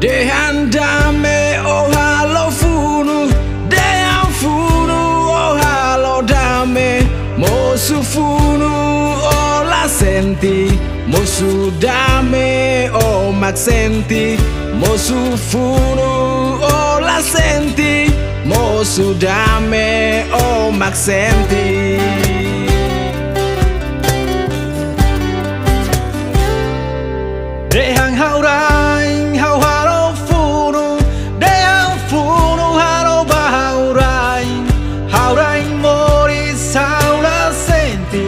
Dehandame ohalo funu. De Dehan funu ohalo dame. Mo su funu ola senti. Mo su dame o mo su funu ola senti. Mo su dame o maxenti Haurain moris hau la senti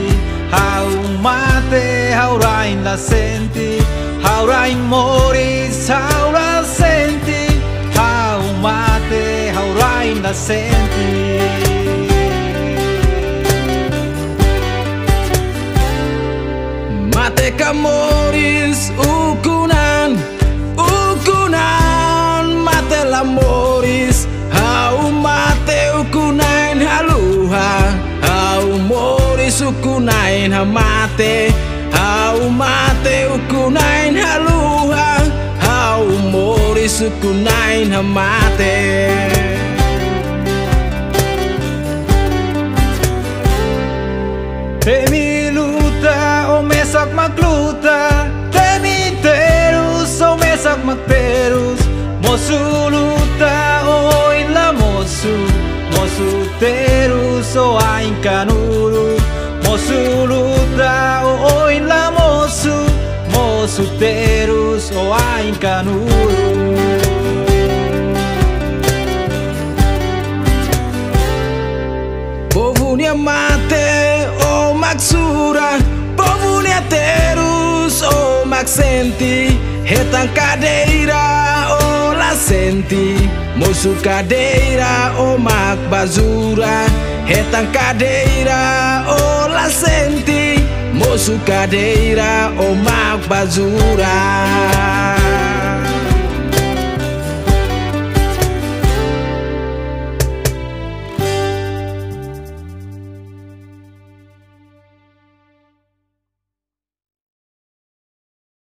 Hau mate haurain la senti. Haurain moris hau la senti Hau mate haurain la senti. Mate kamoris ukunan Ukunan ukunain hamate Hau mate ukunain haluha Hau moris ukunain hamate. Temi luta o mesak magluta Temi terus o mesak magterus Mosu luta o in la mosu Mosu terus o ain kanuru. Mosu luta o in la mosu Mosu terus o ain kanuru Povunia mate o maksura Povunia terus o maksenti Hetan cadeira o la senti. Moço cadeira o mak bazura Hetan cadeira o la Moço cadeira o mak bazura